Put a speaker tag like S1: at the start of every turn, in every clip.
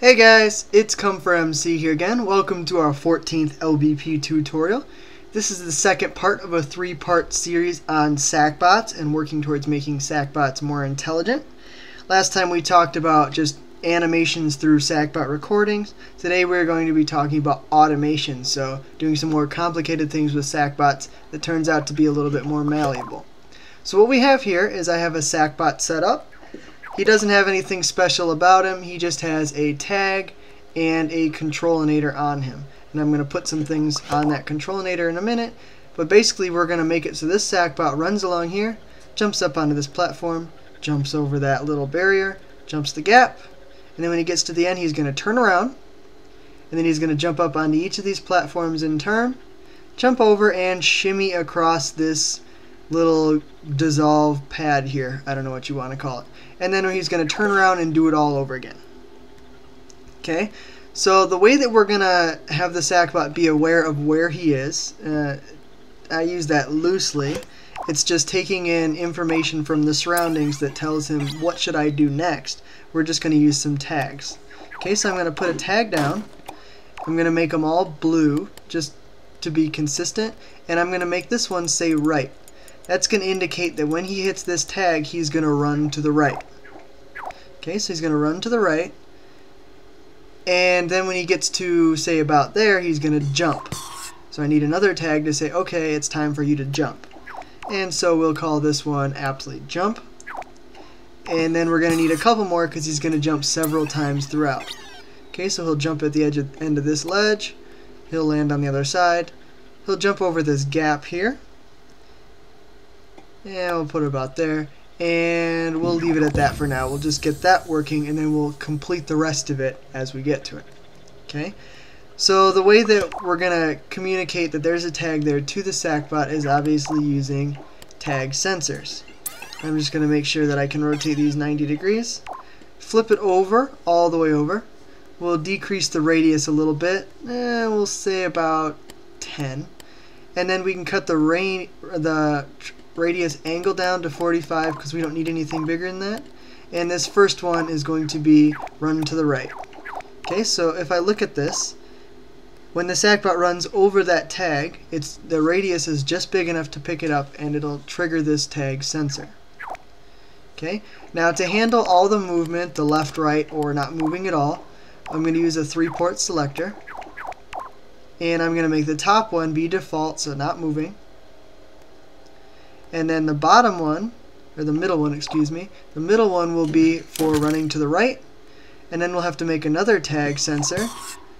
S1: Hey guys, it's comphermc here again. Welcome to our 14th LBP tutorial. This is the second part of a three-part series on Sackbots and working towards making Sackbots more intelligent. Last time we talked about just animations through Sackbot recordings. Today we're going to be talking about automation, so doing some more complicated things with Sackbots that turns out to be a little bit more malleable. So what we have here is I have a Sackbot set up he doesn't have anything special about him. He just has a tag and a controlinator on him. And I'm going to put some things on that controlinator in a minute. But basically we're going to make it so this Sackbot runs along here, jumps up onto this platform, jumps over that little barrier, jumps the gap, and then when he gets to the end he's going to turn around, and then he's going to jump up onto each of these platforms in turn, jump over and shimmy across this little dissolve pad here. I don't know what you want to call it. And then he's going to turn around and do it all over again. Okay, so the way that we're going to have the Sackbot be aware of where he is, uh, I use that loosely. It's just taking in information from the surroundings that tells him what should I do next. We're just going to use some tags. Okay, so I'm going to put a tag down. I'm going to make them all blue just to be consistent. And I'm going to make this one say right that's going to indicate that when he hits this tag, he's going to run to the right. Okay, so he's going to run to the right. And then when he gets to, say, about there, he's going to jump. So I need another tag to say, okay, it's time for you to jump. And so we'll call this one aptly jump. And then we're going to need a couple more because he's going to jump several times throughout. Okay, so he'll jump at the edge of, end of this ledge. He'll land on the other side. He'll jump over this gap here. Yeah, we'll put it about there. And we'll leave it at that for now. We'll just get that working and then we'll complete the rest of it as we get to it. Okay? So the way that we're going to communicate that there's a tag there to the Sackbot is obviously using tag sensors. I'm just going to make sure that I can rotate these 90 degrees. Flip it over, all the way over. We'll decrease the radius a little bit. Eh, we'll say about 10. And then we can cut the rain, the radius angle down to 45 because we don't need anything bigger than that. And this first one is going to be run to the right. Okay, so if I look at this, when the Sackbot runs over that tag, it's the radius is just big enough to pick it up and it'll trigger this tag sensor. Okay, now to handle all the movement, the left, right, or not moving at all, I'm going to use a three-port selector. And I'm going to make the top one be default, so not moving. And then the bottom one, or the middle one, excuse me, the middle one will be for running to the right. And then we'll have to make another tag sensor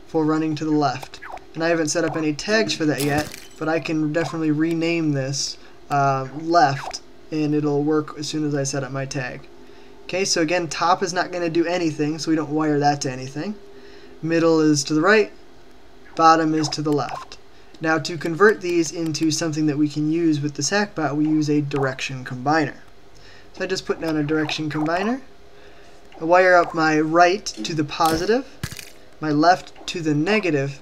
S1: for running to the left. And I haven't set up any tags for that yet, but I can definitely rename this uh, left, and it'll work as soon as I set up my tag. Okay, so again, top is not going to do anything, so we don't wire that to anything. Middle is to the right, bottom is to the left. Now to convert these into something that we can use with the Sackbot, we use a direction combiner. So I just put down a direction combiner. I wire up my right to the positive, my left to the negative,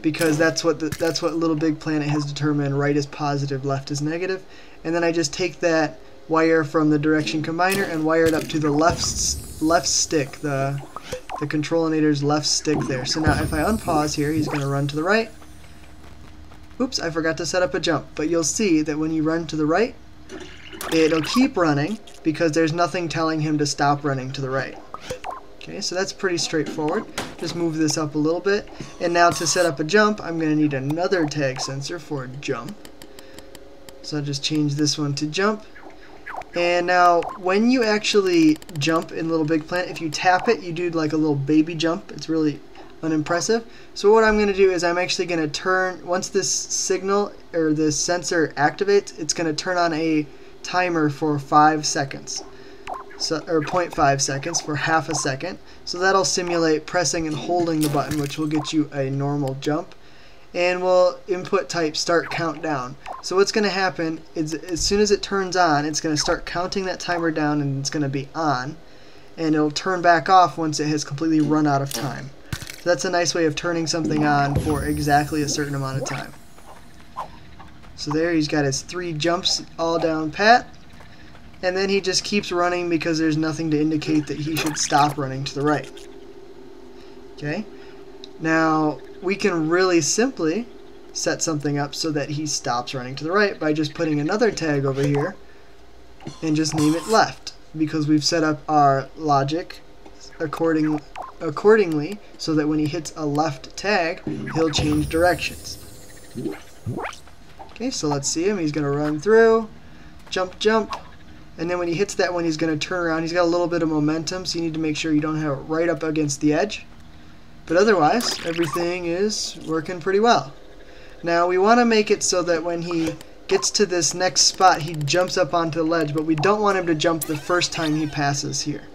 S1: because that's what the, that's what Little Big Planet has determined. Right is positive, left is negative. and then I just take that wire from the direction combiner and wire it up to the left left stick, the the controlinator's left stick there. So now if I unpause here, he's going to run to the right. Oops, I forgot to set up a jump. But you'll see that when you run to the right, it'll keep running because there's nothing telling him to stop running to the right. Okay, so that's pretty straightforward. Just move this up a little bit. And now to set up a jump, I'm going to need another tag sensor for a jump. So I'll just change this one to jump. And now, when you actually jump in Little Big Planet, if you tap it, you do like a little baby jump. It's really unimpressive. So what I'm going to do is I'm actually going to turn, once this signal or this sensor activates, it's going to turn on a timer for 5 seconds. So, or 0.5 seconds for half a second. So that'll simulate pressing and holding the button, which will get you a normal jump. And we'll input type start countdown. So what's going to happen is as soon as it turns on, it's going to start counting that timer down and it's going to be on. And it'll turn back off once it has completely run out of time. That's a nice way of turning something on for exactly a certain amount of time. So there he's got his three jumps all down pat. And then he just keeps running because there's nothing to indicate that he should stop running to the right. Okay. Now, we can really simply set something up so that he stops running to the right by just putting another tag over here and just name it left because we've set up our logic according accordingly so that when he hits a left tag he'll change directions. Okay so let's see him. He's gonna run through. Jump jump. And then when he hits that one he's gonna turn around. He's got a little bit of momentum so you need to make sure you don't have it right up against the edge. But otherwise everything is working pretty well. Now we want to make it so that when he gets to this next spot, he jumps up onto the ledge, but we don't want him to jump the first time he passes here.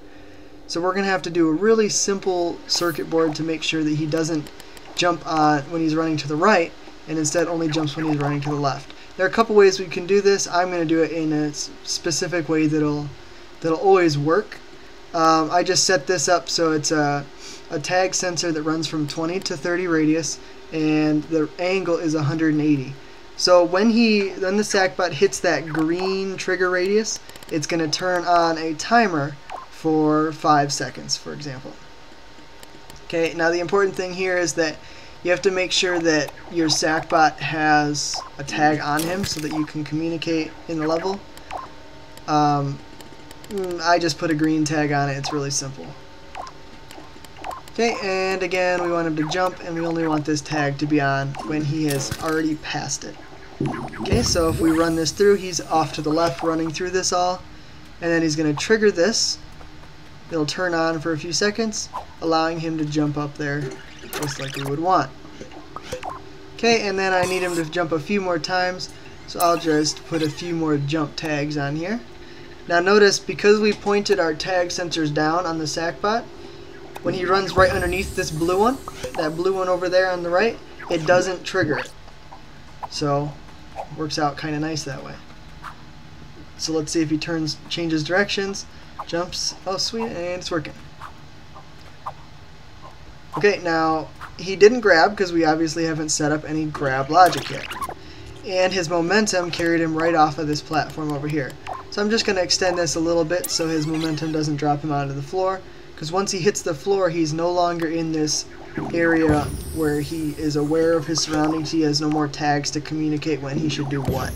S1: So we're going to have to do a really simple circuit board to make sure that he doesn't jump on when he's running to the right, and instead only jumps when he's running to the left. There are a couple ways we can do this. I'm going to do it in a specific way that'll that'll always work. Um, I just set this up so it's a, a tag sensor that runs from 20 to 30 radius and the angle is 180. So when he then the Sackbot hits that green trigger radius, it's going to turn on a timer for 5 seconds, for example. Okay, now the important thing here is that you have to make sure that your Sackbot has a tag on him so that you can communicate in the level. Um, mm, I just put a green tag on it, it's really simple. Okay, and again, we want him to jump, and we only want this tag to be on when he has already passed it. Okay, so if we run this through, he's off to the left running through this all, and then he's going to trigger this. It'll turn on for a few seconds, allowing him to jump up there just like we would want. Okay, and then I need him to jump a few more times, so I'll just put a few more jump tags on here. Now notice, because we pointed our tag sensors down on the Sackbot, when he runs right underneath this blue one, that blue one over there on the right, it doesn't trigger it. So, works out kind of nice that way. So let's see if he turns, changes directions, jumps, oh sweet, and it's working. Okay, now, he didn't grab because we obviously haven't set up any grab logic yet. And his momentum carried him right off of this platform over here. So I'm just going to extend this a little bit so his momentum doesn't drop him onto the floor because once he hits the floor, he's no longer in this area where he is aware of his surroundings. He has no more tags to communicate when he should do what.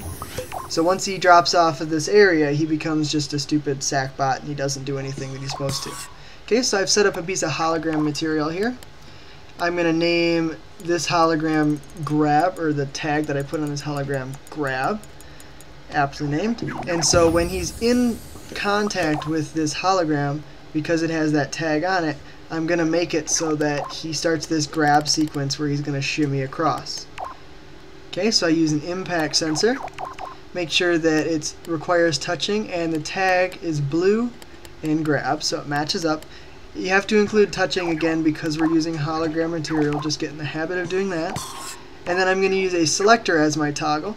S1: So once he drops off of this area, he becomes just a stupid sackbot and he doesn't do anything that he's supposed to. Okay, so I've set up a piece of hologram material here. I'm going to name this hologram grab, or the tag that I put on this hologram grab, aptly named. And so when he's in contact with this hologram, because it has that tag on it, I'm going to make it so that he starts this grab sequence where he's going to shimmy across. Okay, so I use an impact sensor. Make sure that it requires touching and the tag is blue and grab, so it matches up. You have to include touching again because we're using hologram material, just get in the habit of doing that. And then I'm going to use a selector as my toggle.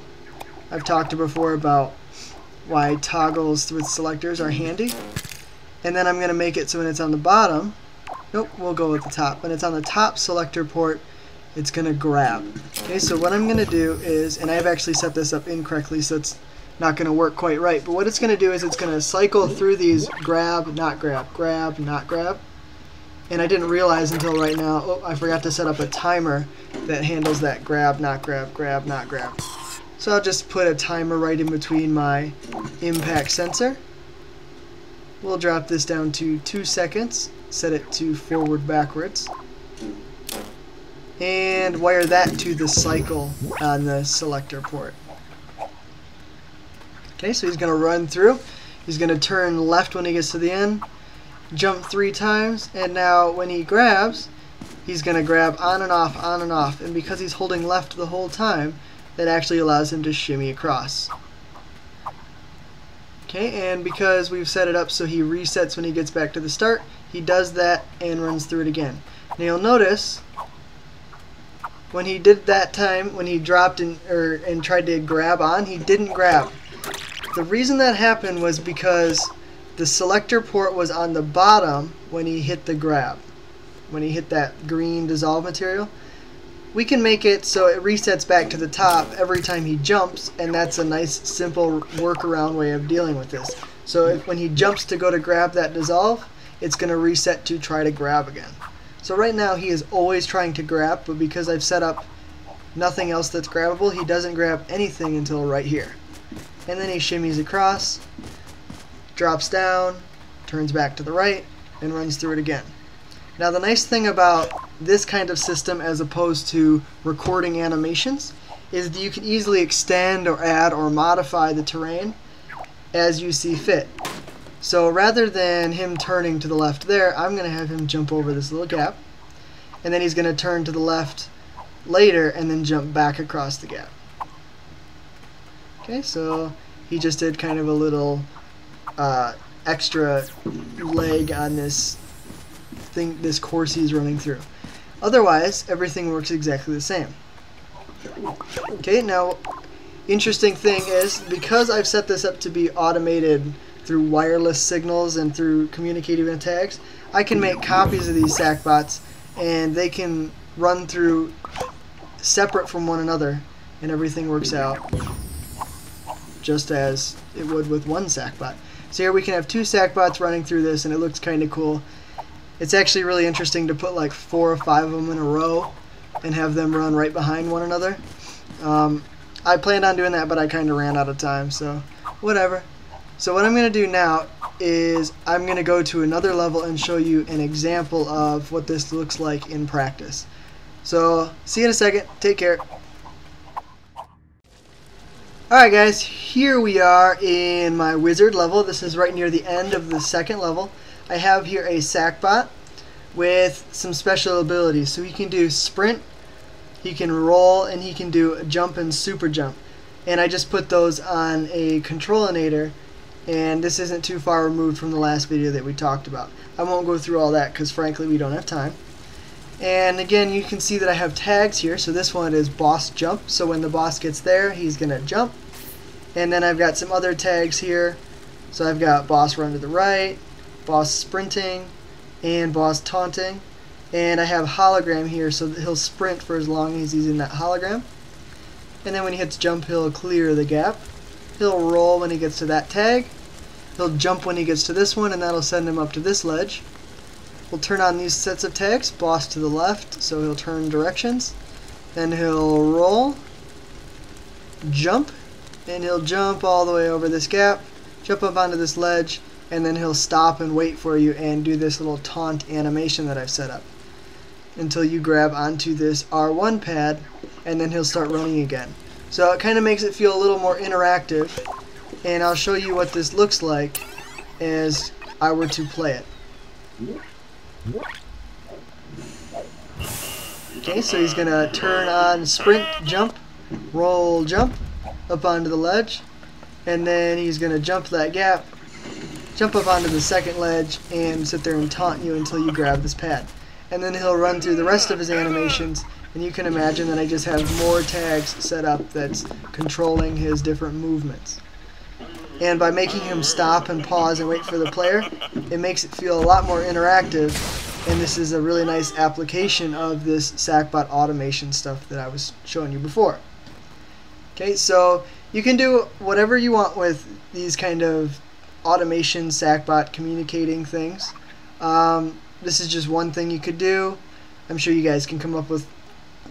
S1: I've talked before about why toggles with selectors are handy and then I'm going to make it so when it's on the bottom, nope, we'll go with the top. When it's on the top selector port, it's going to grab. Okay, so what I'm going to do is, and I've actually set this up incorrectly, so it's not going to work quite right, but what it's going to do is it's going to cycle through these grab, not grab, grab, not grab. And I didn't realize until right now, oh, I forgot to set up a timer that handles that grab, not grab, grab, not grab. So I'll just put a timer right in between my impact sensor We'll drop this down to 2 seconds, set it to forward backwards, and wire that to the cycle on the selector port. Okay, so he's going to run through. He's going to turn left when he gets to the end, jump three times, and now when he grabs, he's going to grab on and off, on and off. And because he's holding left the whole time, that actually allows him to shimmy across. Okay, and because we've set it up so he resets when he gets back to the start, he does that and runs through it again. Now you'll notice when he did that time, when he dropped and, or, and tried to grab on, he didn't grab. The reason that happened was because the selector port was on the bottom when he hit the grab, when he hit that green dissolve material we can make it so it resets back to the top every time he jumps, and that's a nice, simple workaround way of dealing with this. So if, when he jumps to go to grab that dissolve, it's going to reset to try to grab again. So right now he is always trying to grab, but because I've set up nothing else that's grabbable, he doesn't grab anything until right here. And then he shimmies across, drops down, turns back to the right, and runs through it again. Now the nice thing about this kind of system as opposed to recording animations is that you can easily extend or add or modify the terrain as you see fit. So rather than him turning to the left there, I'm going to have him jump over this little gap. And then he's going to turn to the left later and then jump back across the gap. Okay, so he just did kind of a little uh, extra leg on this thing, this course he's running through. Otherwise, everything works exactly the same. Okay, now, interesting thing is, because I've set this up to be automated through wireless signals and through communicative tags, I can make copies of these Sackbots and they can run through separate from one another and everything works out just as it would with one Sackbot. So here we can have two Sackbots running through this and it looks kind of cool. It's actually really interesting to put like four or five of them in a row and have them run right behind one another. Um, I planned on doing that, but I kind of ran out of time, so whatever. So what I'm going to do now is I'm going to go to another level and show you an example of what this looks like in practice. So see you in a second. Take care. Alright guys, here we are in my wizard level. This is right near the end of the second level. I have here a Sackbot with some special abilities. So he can do sprint, he can roll, and he can do jump and super jump. And I just put those on a controlinator and this isn't too far removed from the last video that we talked about. I won't go through all that because frankly we don't have time. And again you can see that I have tags here so this one is boss jump so when the boss gets there he's gonna jump and then I've got some other tags here so I've got boss run to the right boss sprinting and boss taunting. And I have hologram here so that he'll sprint for as long as he's in that hologram. And then when he hits jump, he'll clear the gap. He'll roll when he gets to that tag. He'll jump when he gets to this one, and that'll send him up to this ledge. We'll turn on these sets of tags. Boss to the left, so he'll turn directions. Then he'll roll, jump, and he'll jump all the way over this gap, jump up onto this ledge, and then he'll stop and wait for you and do this little taunt animation that I've set up until you grab onto this R1 pad and then he'll start running again. So it kind of makes it feel a little more interactive and I'll show you what this looks like as I were to play it. Okay, so he's to turn on sprint, jump, roll, jump up onto the ledge and then he's to jump that gap jump up onto the second ledge and sit there and taunt you until you grab this pad. And then he'll run through the rest of his animations, and you can imagine that I just have more tags set up that's controlling his different movements. And by making him stop and pause and wait for the player, it makes it feel a lot more interactive, and this is a really nice application of this Sackbot automation stuff that I was showing you before. Okay, so you can do whatever you want with these kind of automation Sackbot communicating things. Um, this is just one thing you could do. I'm sure you guys can come up with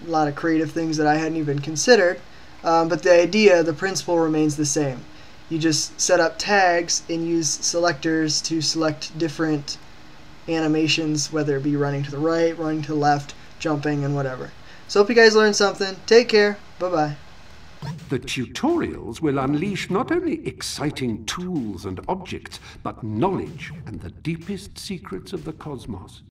S1: a lot of creative things that I hadn't even considered. Um, but the idea, the principle remains the same. You just set up tags and use selectors to select different animations, whether it be running to the right, running to the left, jumping, and whatever. So hope you guys learned something. Take care. Bye-bye.
S2: The tutorials will unleash not only exciting tools and objects, but knowledge and the deepest secrets of the cosmos.